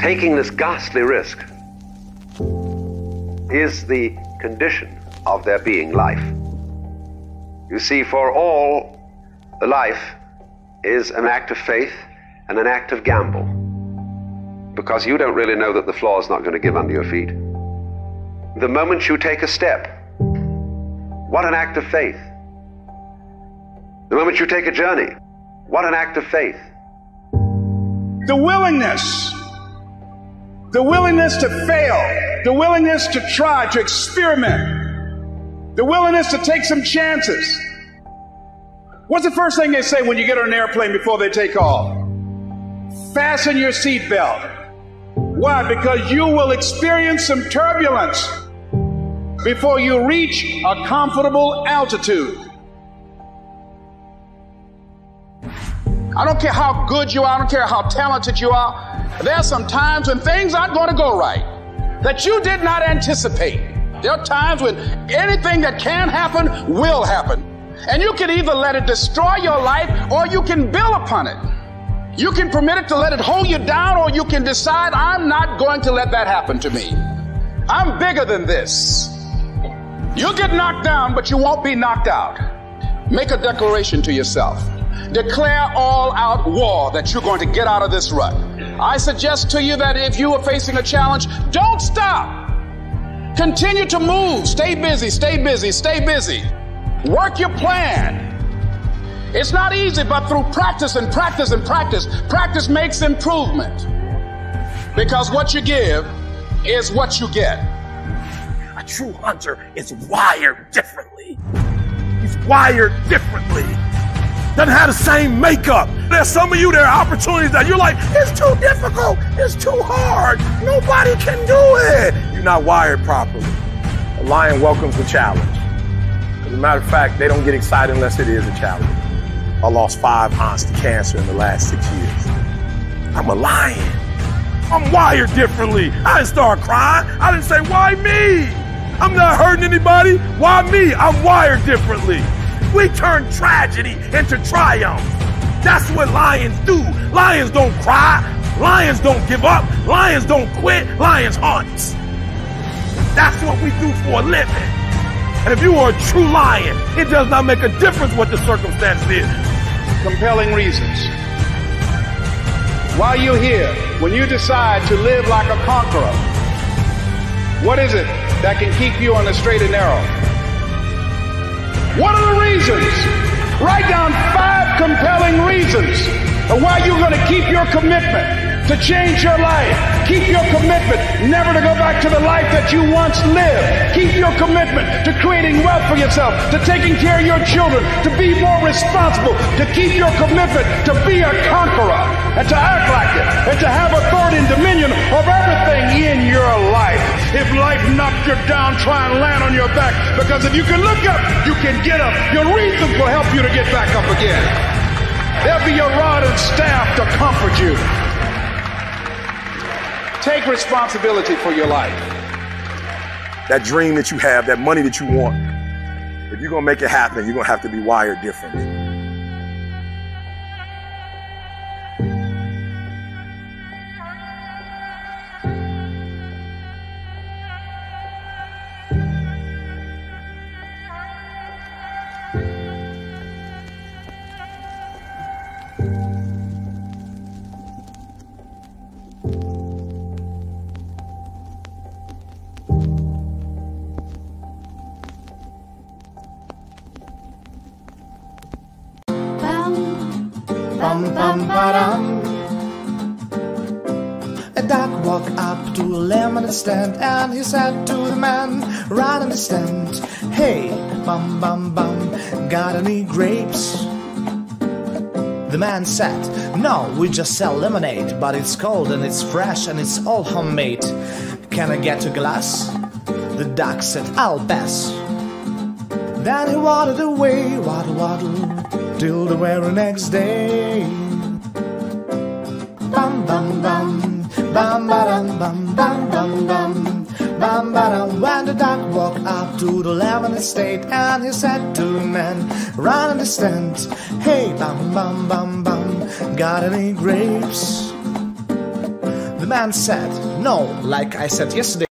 taking this ghastly risk is the condition of there being life. You see, for all, the life is an act of faith and an act of gamble. Because you don't really know that the floor is not going to give under your feet. The moment you take a step, what an act of faith. The moment you take a journey, what an act of faith. The willingness, the willingness to fail, the willingness to try, to experiment, the willingness to take some chances. What's the first thing they say when you get on an airplane before they take off? Fasten your seatbelt. Why? Because you will experience some turbulence before you reach a comfortable altitude. I don't care how good you are, I don't care how talented you are. There are some times when things aren't going to go right that you did not anticipate. There are times when anything that can happen will happen. And you can either let it destroy your life or you can build upon it. You can permit it to let it hold you down or you can decide, I'm not going to let that happen to me. I'm bigger than this. You'll get knocked down, but you won't be knocked out. Make a declaration to yourself. Declare all out war that you're going to get out of this rut. I suggest to you that if you are facing a challenge, don't stop. Continue to move. Stay busy, stay busy, stay busy. Work your plan. It's not easy, but through practice and practice and practice, practice makes improvement. Because what you give is what you get. A true hunter is wired differently. He's wired differently doesn't have the same makeup. There's some of you, there are opportunities that you're like, it's too difficult, it's too hard, nobody can do it. You're not wired properly. A lion welcomes a challenge. As a matter of fact, they don't get excited unless it is a challenge. I lost five aunts to cancer in the last six years. I'm a lion. I'm wired differently. I didn't start crying. I didn't say, why me? I'm not hurting anybody. Why me? I'm wired differently. We turn tragedy into triumph. That's what lions do. Lions don't cry. Lions don't give up. Lions don't quit. Lions hunt. That's what we do for a living. And if you are a true lion, it does not make a difference what the circumstance is. Compelling reasons. While you're here, when you decide to live like a conqueror, what is it that can keep you on the straight and narrow? What are the reasons? Write down five compelling reasons of why you're going to keep your commitment to change your life. Keep your commitment never to go back to the life that you once lived. Keep your commitment to creating wealth for yourself, to taking care of your children, to be more responsible, to keep your commitment to be a conqueror and to act like it and to have authority and dominion of everything in your life. If life knocked you down, try and land on your back because if you can look up, you can get up. Your reasons will help you to get back up again. There'll be your rod and staff to comfort you. Take responsibility for your life. That dream that you have, that money that you want, if you're going to make it happen, you're going to have to be wired differently. Stand and he said to the man right in the stand, Hey, bum bum bum, got any grapes? The man said, No, we just sell lemonade, but it's cold and it's fresh and it's all homemade. Can I get a glass? The duck said, I'll pass. Then he waddled away, waddle waddle, till the very next day. Bam bam bam bam bam bam bam bam When the duck walked up to the lemon estate and he said to the man, Run the stand, hey bam bam bam bam, got any grapes? The man said, No, like I said yesterday.